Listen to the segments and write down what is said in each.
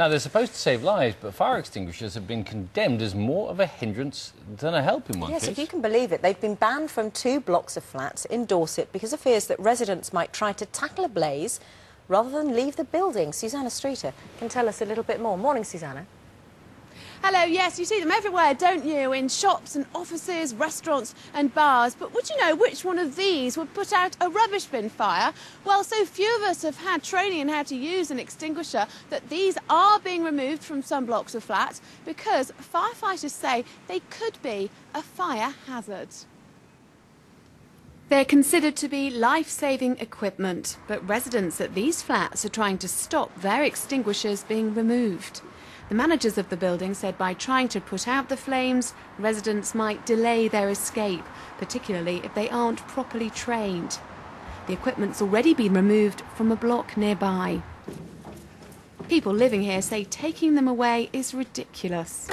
Now, they're supposed to save lives, but fire extinguishers have been condemned as more of a hindrance than a help in one yes, case. if you can believe it, they've been banned from two blocks of flats in Dorset because of fears that residents might try to tackle a blaze rather than leave the building. Susanna Streeter can tell us a little bit more. Morning, Susanna. Hello, yes, you see them everywhere, don't you? In shops and offices, restaurants and bars. But would you know which one of these would put out a rubbish bin fire? Well, so few of us have had training in how to use an extinguisher that these are being removed from some blocks of flats because firefighters say they could be a fire hazard. They're considered to be life-saving equipment, but residents at these flats are trying to stop their extinguishers being removed. The managers of the building said by trying to put out the flames, residents might delay their escape, particularly if they aren't properly trained. The equipment's already been removed from a block nearby. People living here say taking them away is ridiculous.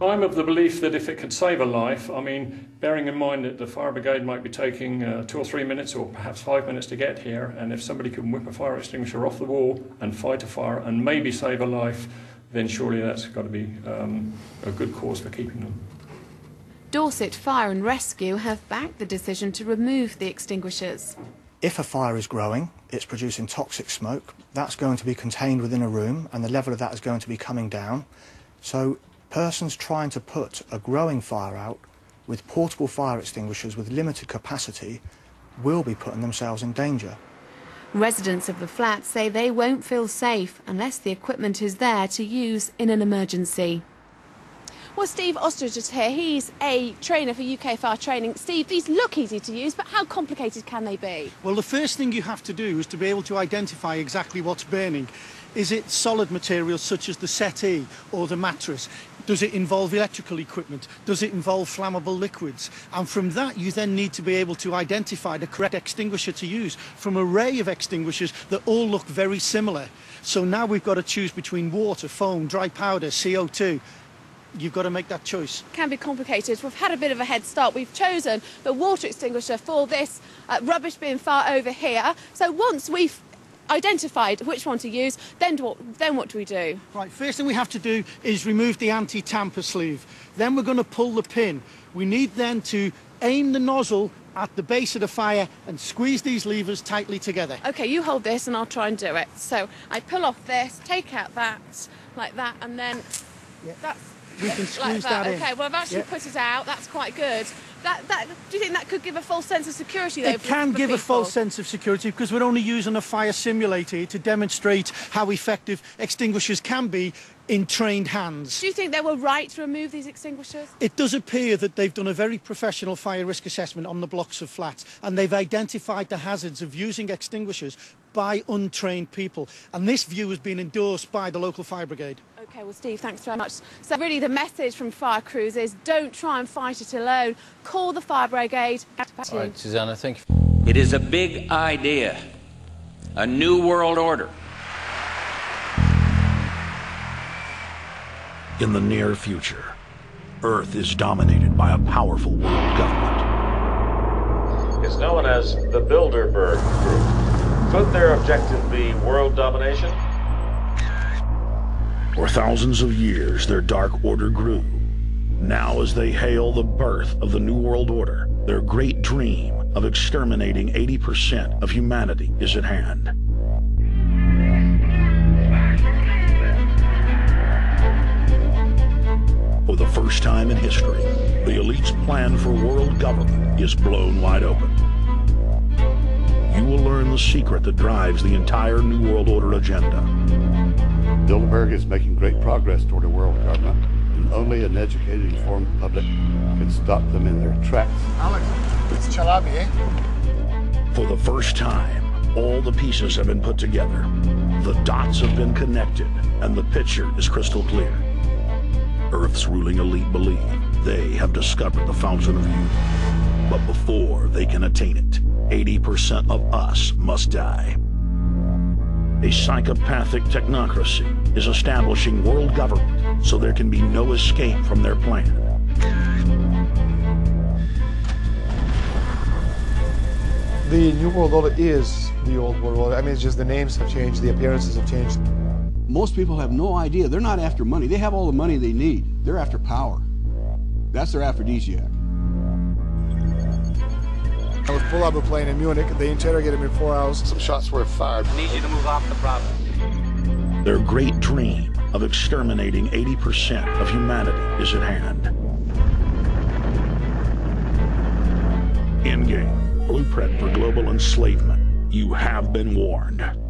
I'm of the belief that if it could save a life, I mean, bearing in mind that the fire brigade might be taking uh, two or three minutes or perhaps five minutes to get here, and if somebody can whip a fire extinguisher off the wall and fight a fire and maybe save a life, then surely that's got to be um, a good cause for keeping them. Dorset Fire and Rescue have backed the decision to remove the extinguishers. If a fire is growing, it's producing toxic smoke, that's going to be contained within a room and the level of that is going to be coming down. So persons trying to put a growing fire out with portable fire extinguishers with limited capacity will be putting themselves in danger. Residents of the flat say they won't feel safe unless the equipment is there to use in an emergency. Well, Steve Ostrich is here. He's a trainer for UK Fire Training. Steve, these look easy to use, but how complicated can they be? Well, the first thing you have to do is to be able to identify exactly what's burning. Is it solid materials such as the settee or the mattress? Does it involve electrical equipment? Does it involve flammable liquids? And from that, you then need to be able to identify the correct extinguisher to use from an array of extinguishers that all look very similar. So now we've got to choose between water, foam, dry powder, CO2. You've got to make that choice. Can be complicated. We've had a bit of a head start. We've chosen the water extinguisher for this uh, rubbish bin far over here. So once we've identified which one to use, then what, then what do we do? Right, first thing we have to do is remove the anti-tamper sleeve. Then we're going to pull the pin. We need then to aim the nozzle at the base of the fire and squeeze these levers tightly together. Okay, you hold this and I'll try and do it. So I pull off this, take out that, like that, and then Yeah. that's We can like squeeze that. that in. Okay, well I've actually Yeah. put it out. That's quite good. That, that, do you think that could give a false sense of security though? It for- can for give a false sense of security because we're only using a fire simulator to demonstrate how effective extinguishers can be in trained hands. Do you think they were right to remove these extinguishers? It does appear that they've done a very professional fire risk assessment on the blocks of flats and they've identified the hazards of using extinguishers by untrained people. And this view has been endorsed by the local fire brigade. Okay, well, Steve, thanks very much. So, really, the message from fire crews is don't try and fight it alone. Call the fire brigade. Back to right, Susanna, thank you. It is a big idea, a new world order. In the near future, Earth is dominated by a powerful world government. It's known as the Bilderberg Group. Could their objective be world domination? For thousands of years, their dark order grew. Now, as they hail the birth of the New World Order, their great dream of exterminating 80% of humanity is at hand. History, the elite's plan for world government is blown wide open. You will learn the secret that drives the entire New World Order agenda. Bilderberg is making great progress toward a world government, and only an educated, informed public can stop them in their tracks. Alex, it's Chalabi, eh? For the first time, all the pieces have been put together. The dots have been connected, and the picture is crystal clear. Earth's ruling elite believe they have discovered the fountain of youth. But before they can attain it, 80% of us must die. A psychopathic technocracy is establishing world government so there can be no escape from their plan. The New World Order is the old world order. I mean, it's just the names have changed, the appearances have changed. Most people have no idea. They're not after money. They have all the money they need. They're after power. That's their aphrodisiac. I was pulled up a plane in Munich. They interrogated me for four hours. Some shots were fired. I need you to move off the property. Their great dream of exterminating 80% of humanity is at hand. Endgame, blueprint for global enslavement. You have been warned.